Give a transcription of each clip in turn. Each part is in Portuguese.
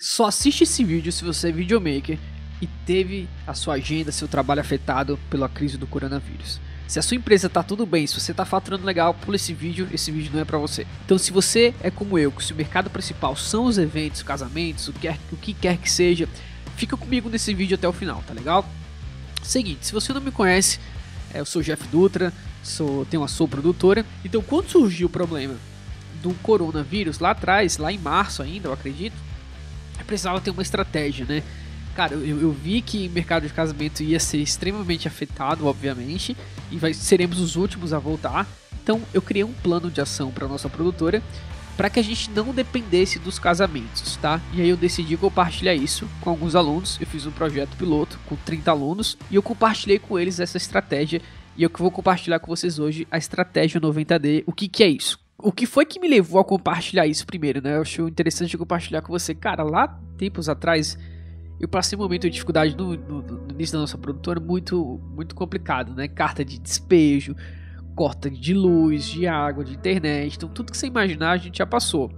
Só assiste esse vídeo se você é videomaker e teve a sua agenda, seu trabalho afetado pela crise do coronavírus. Se a sua empresa está tudo bem, se você está faturando legal, pula esse vídeo, esse vídeo não é para você. Então, se você é como eu, que o mercado principal são os eventos, casamentos, o que, quer, o que quer que seja, fica comigo nesse vídeo até o final, tá legal? Seguinte, se você não me conhece, é, eu sou Jeff Dutra, sou, tenho uma sou produtora. Então, quando surgiu o problema do coronavírus lá atrás, lá em março ainda, eu acredito, precisava ter uma estratégia, né? Cara, eu, eu, vi que o mercado de casamento ia ser extremamente afetado, obviamente, e vai, seremos os últimos a voltar. Então eu criei um plano de ação para nossa produtora para que a gente não dependesse dos casamentos, tá? E aí eu decidi compartilhar isso com alguns alunos. Eu fiz um projeto piloto com 30 alunos e eu compartilhei com eles essa estratégia. E eu que vou compartilhar com vocês hoje a estratégia 90D. O que, que é isso? O que foi que me levou a compartilhar isso primeiro, né? Eu acho interessante compartilhar com você. Cara, lá tempos atrás eu passei um momento de dificuldade no, no, no, início da nossa produtora muito, muito complicado, né? Carta de despejo, corta de luz, de água, de internet. Então, tudo que você imaginar a gente já passou.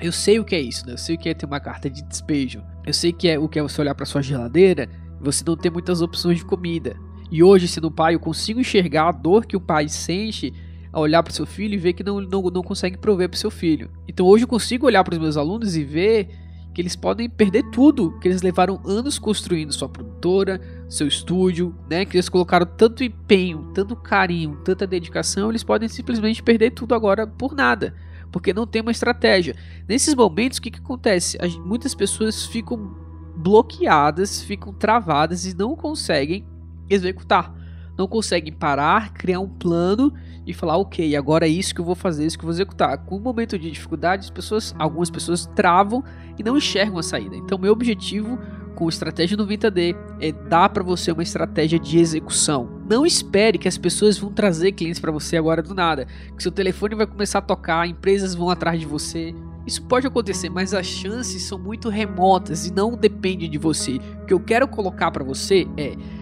Eu sei o que é isso, né? Eu sei o que é ter uma carta de despejo. Eu sei que é o que é você olhar para sua geladeira e você não ter muitas opções de comida. E hoje, sendo pai, eu consigo enxergar a dor que o pai sente a olhar para seu filho e ver que não, não, não consegue prover para seu filho. Então hoje eu consigo olhar para os meus alunos e ver que eles podem perder tudo, que eles levaram anos construindo sua produtora, seu estúdio, né? Que eles colocaram tanto empenho, tanto carinho, tanta dedicação, eles podem simplesmente perder tudo agora por nada, porque não tem uma estratégia. Nesses momentos, o que, que acontece? muitas pessoas ficam bloqueadas, ficam travadas e não conseguem executar não conseguem parar, criar um plano e falar, ok, agora é isso que eu vou fazer, isso que eu vou executar. Com um momento de dificuldade, as pessoas, algumas pessoas travam e não enxergam a saída. Então, meu objetivo com estratégia 90D é dar para você uma estratégia de execução. Não espere que as pessoas vão trazer clientes para você agora do nada, que seu telefone vai começar a tocar, empresas vão atrás de você. Isso pode acontecer, mas as chances são muito remotas e não depende de você. O que eu quero colocar para você é a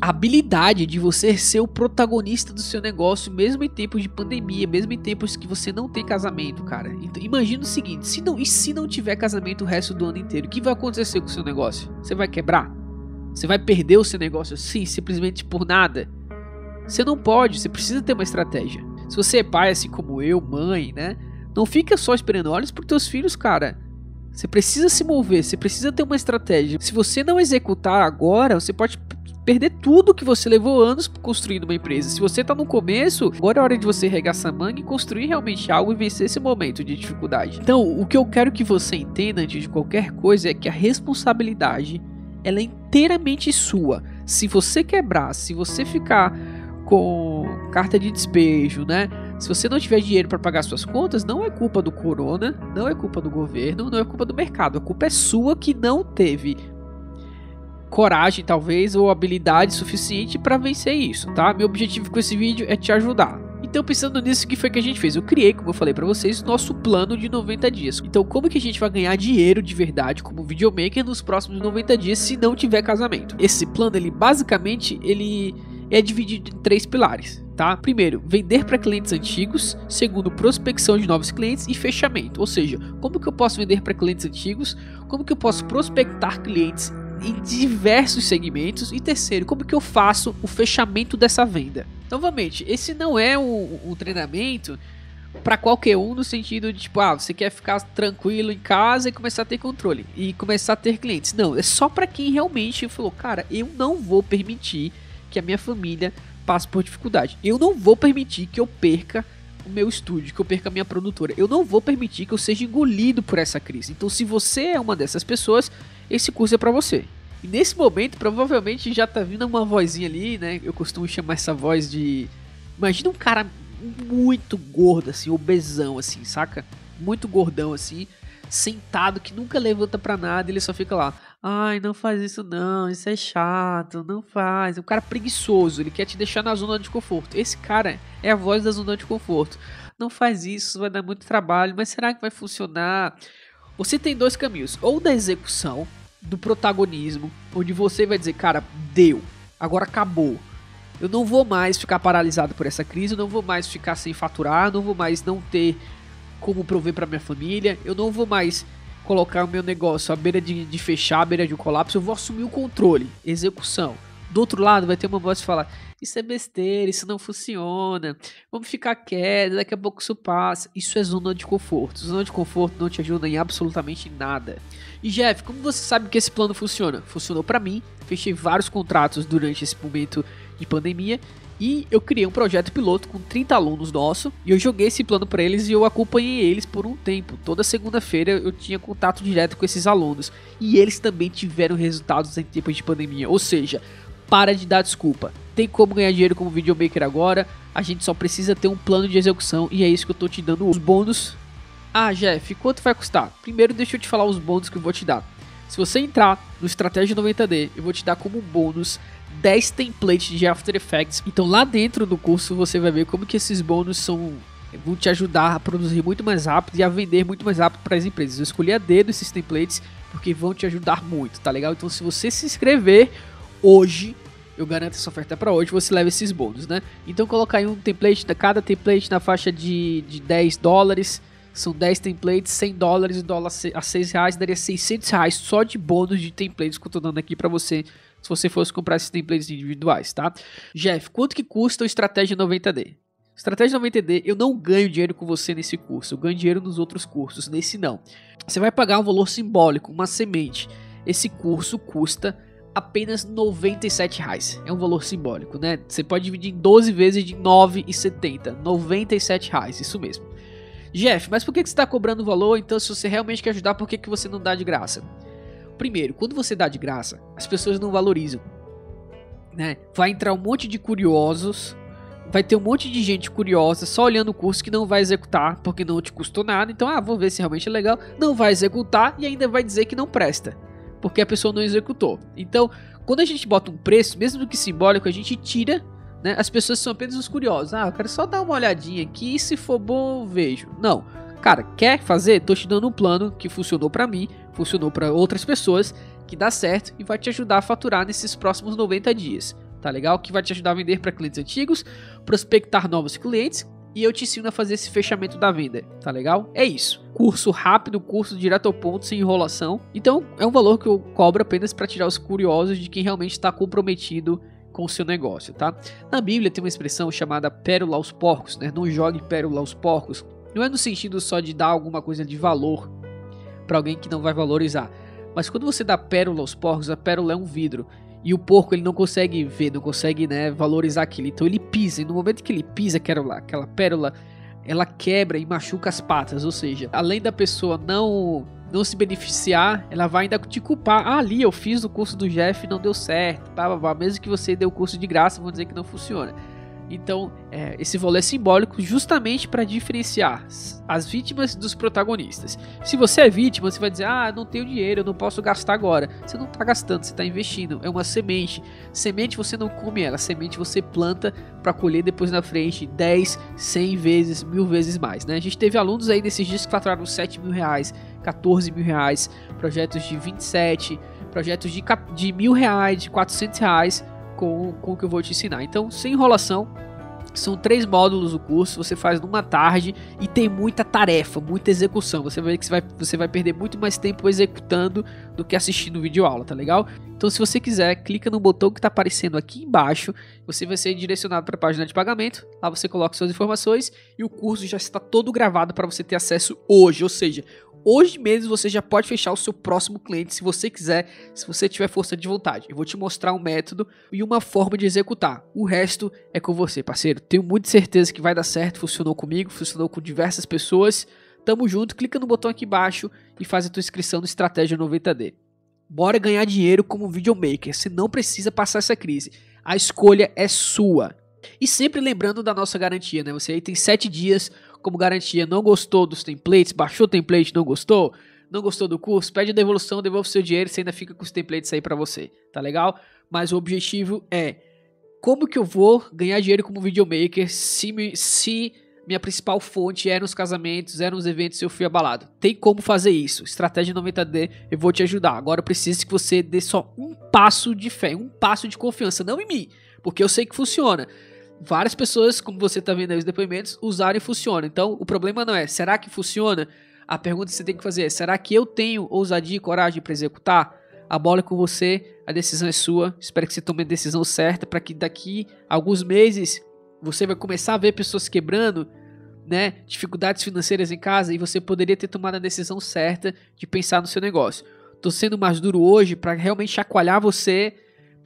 habilidade de você ser o protagonista do seu negócio, mesmo em tempos de pandemia, mesmo em tempos que você não tem casamento, cara. Então, imagina o seguinte: se não, e se não tiver casamento o resto do ano inteiro, o que vai acontecer com o seu negócio? Você vai quebrar? Você vai perder o seu negócio assim, simplesmente por nada? Você não pode, você precisa ter uma estratégia. Se você é pai, assim como eu, mãe, né? Não fica só esperando olhos para teus filhos, cara. Você precisa se mover, você precisa ter uma estratégia. Se você não executar agora, você pode perder tudo que você levou anos construindo uma empresa. Se você está no começo, agora é hora de você regaçar manga e construir realmente algo e vencer esse momento de dificuldade. Então, o que eu quero que você entenda antes de qualquer coisa é que a responsabilidade ela é inteiramente sua. Se você quebrar, se você ficar com carta de despejo, né? Se você não tiver dinheiro para pagar suas contas, não é culpa do corona, não é culpa do governo, não é culpa do mercado. A culpa é sua que não teve coragem, talvez, ou habilidade suficiente para vencer isso, tá? Meu objetivo com esse vídeo é te ajudar. Então, pensando nisso, o que foi que a gente fez? Eu criei, como eu falei para vocês, nosso plano de 90 dias. Então, como que a gente vai ganhar dinheiro de verdade como videomaker nos próximos 90 dias se não tiver casamento? Esse plano, ele basicamente, ele é dividido em três pilares, tá? Primeiro, vender para clientes antigos. Segundo, prospecção de novos clientes e fechamento. Ou seja, como que eu posso vender para clientes antigos? Como que eu posso prospectar clientes em diversos segmentos. E terceiro, como que eu faço o fechamento dessa venda? Novamente, esse não é um, um treinamento para qualquer um no sentido de tipo, ah, você quer ficar tranquilo em casa e começar a ter controle e começar a ter clientes. Não, é só para quem realmente falou, cara, eu não vou permitir que a minha família passe por dificuldade. Eu não vou permitir que eu perca o meu estúdio, que eu perca a minha produtora. Eu não vou permitir que eu seja engolido por essa crise. Então, se você é uma dessas pessoas, esse curso é para você. E nesse momento, provavelmente já tá vindo uma vozinha ali, né? Eu costumo chamar essa voz de. Imagina um cara muito gordo, assim, obesão, assim, saca? Muito gordão, assim, sentado, que nunca levanta pra nada, ele só fica lá. Ai, não faz isso não, isso é chato, não faz. É um cara preguiçoso, ele quer te deixar na zona de conforto. Esse cara é a voz da zona de conforto. Não faz isso, vai dar muito trabalho, mas será que vai funcionar? Você tem dois caminhos, ou da execução, do protagonismo, onde você vai dizer, cara, deu, agora acabou. Eu não vou mais ficar paralisado por essa crise, eu não vou mais ficar sem faturar, não vou mais não ter como prover para minha família, eu não vou mais colocar o meu negócio à beira de, de fechar, à beira de um colapso, eu vou assumir o controle, execução. Do outro lado vai ter uma voz que fala: Isso é besteira, isso não funciona, vamos ficar quietos, daqui a pouco isso passa. Isso é zona de conforto. Zona de conforto não te ajuda em absolutamente nada. E Jeff, como você sabe que esse plano funciona? Funcionou para mim, fechei vários contratos durante esse momento de pandemia e eu criei um projeto piloto com 30 alunos nossos e eu joguei esse plano para eles e eu acompanhei eles por um tempo. Toda segunda-feira eu tinha contato direto com esses alunos e eles também tiveram resultados em tempos de pandemia. Ou seja, para de dar desculpa. Tem como ganhar dinheiro como videomaker agora, a gente só precisa ter um plano de execução e é isso que eu tô te dando os bônus. Ah, Jeff, quanto vai custar? Primeiro deixa eu te falar os bônus que eu vou te dar. Se você entrar no Estratégia 90D, eu vou te dar como bônus 10 templates de After Effects. Então lá dentro do curso você vai ver como que esses bônus são vão te ajudar a produzir muito mais rápido e a vender muito mais rápido para as empresas. Eu escolhi a dedo esses templates porque vão te ajudar muito, tá legal? Então se você se inscrever hoje, eu garanto essa oferta para hoje, você leva esses bônus, né? Então colocar aí um template, cada template na faixa de, de 10 dólares, são 10 templates, 100 dólares, dólar a 6 reais, daria 600 reais só de bônus de templates que eu tô dando aqui para você, se você fosse comprar esses templates individuais, tá? Jeff, quanto que custa o Estratégia 90D? Estratégia 90D, eu não ganho dinheiro com você nesse curso, eu ganho dinheiro nos outros cursos, nesse não. Você vai pagar um valor simbólico, uma semente. Esse curso custa apenas 97 reais. É um valor simbólico, né? Você pode dividir em 12 vezes de 9,70. 97 reais, isso mesmo. Jeff, mas por que você está cobrando valor? Então, se você realmente quer ajudar, por que, que você não dá de graça? Primeiro, quando você dá de graça, as pessoas não valorizam. Né? Vai entrar um monte de curiosos, vai ter um monte de gente curiosa só olhando o curso que não vai executar porque não te custou nada. Então, ah, vou ver se realmente é legal. Não vai executar e ainda vai dizer que não presta porque a pessoa não executou. Então, quando a gente bota um preço, mesmo que simbólico, a gente tira, né? As pessoas são apenas os curiosos. Ah, eu quero só dar uma olhadinha aqui e se for bom, vejo. Não. Cara, quer fazer? Tô te dando um plano que funcionou para mim, funcionou para outras pessoas, que dá certo e vai te ajudar a faturar nesses próximos 90 dias. Tá legal? Que vai te ajudar a vender para clientes antigos, prospectar novos clientes e eu te ensino a fazer esse fechamento da venda, tá legal? É isso. Curso rápido, curso direto ao ponto, sem enrolação. Então, é um valor que eu cobro apenas para tirar os curiosos de quem realmente está comprometido com o seu negócio, tá? Na Bíblia tem uma expressão chamada pérola aos porcos, né? Não jogue pérola aos porcos. Não é no sentido só de dar alguma coisa de valor para alguém que não vai valorizar. Mas quando você dá pérola aos porcos, a pérola é um vidro. E o porco ele não consegue ver, não consegue né, valorizar aquilo. Então ele pisa. E no momento que ele pisa aquela, aquela pérola, ela quebra e machuca as patas. Ou seja, além da pessoa não não se beneficiar, ela vai ainda te culpar. Ah, ali eu fiz o curso do Jeff não deu certo. Blá. Mesmo que você deu o curso de graça, vão dizer que não funciona. Então, é, esse valor é simbólico justamente para diferenciar as vítimas dos protagonistas. Se você é vítima, você vai dizer: Ah, não tenho dinheiro, eu não posso gastar agora. Você não está gastando, você está investindo. É uma semente. Semente você não come ela, semente você planta para colher depois na frente 10, 100 vezes, mil vezes mais. Né? A gente teve alunos aí nesses dias que faturaram 7 mil reais, 14 mil reais, projetos de 27, projetos de, de mil reais, de 400 reais com, com o que eu vou te ensinar. Então, sem enrolação, são três módulos do curso, você faz numa tarde e tem muita tarefa, muita execução. Você vai ver que você vai, você vai perder muito mais tempo executando do que assistindo vídeo aula, tá legal? Então, se você quiser, clica no botão que está aparecendo aqui embaixo. Você vai ser direcionado para a página de pagamento. Lá você coloca suas informações e o curso já está todo gravado para você ter acesso hoje. Ou seja, Hoje mesmo você já pode fechar o seu próximo cliente se você quiser, se você tiver força de vontade. Eu vou te mostrar um método e uma forma de executar. O resto é com você, parceiro. Tenho muita certeza que vai dar certo. Funcionou comigo, funcionou com diversas pessoas. Tamo junto, clica no botão aqui embaixo e faz a tua inscrição no Estratégia 90D. Bora ganhar dinheiro como videomaker. Você não precisa passar essa crise. A escolha é sua. E sempre lembrando da nossa garantia, né? Você aí tem 7 dias como garantia. Não gostou dos templates, baixou o template, não gostou, não gostou do curso, pede a devolução, devolve seu dinheiro, você ainda fica com os templates aí para você, tá legal? Mas o objetivo é como que eu vou ganhar dinheiro como videomaker se, me, se minha principal fonte é nos casamentos, é nos eventos e eu fui abalado. Tem como fazer isso. Estratégia 90D, eu vou te ajudar. Agora eu preciso que você dê só um passo de fé, um passo de confiança, não em mim, porque eu sei que funciona várias pessoas, como você está vendo aí os depoimentos, usaram e funciona. Então, o problema não é, será que funciona? A pergunta que você tem que fazer é: será que eu tenho ousadia e coragem para executar? A bola é com você, a decisão é sua. Espero que você tome a decisão certa para que daqui a alguns meses você vai começar a ver pessoas quebrando, né, dificuldades financeiras em casa e você poderia ter tomado a decisão certa de pensar no seu negócio. Tô sendo mais duro hoje para realmente chacoalhar você,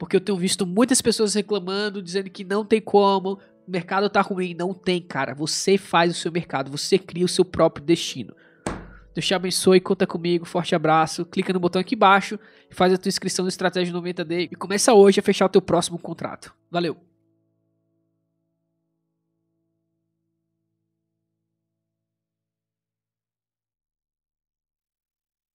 porque eu tenho visto muitas pessoas reclamando, dizendo que não tem como, o mercado tá ruim. Não tem, cara. Você faz o seu mercado, você cria o seu próprio destino. Deus te abençoe, conta comigo, forte abraço. Clica no botão aqui embaixo faz a tua inscrição no Estratégia 90D e começa hoje a fechar o teu próximo contrato. Valeu!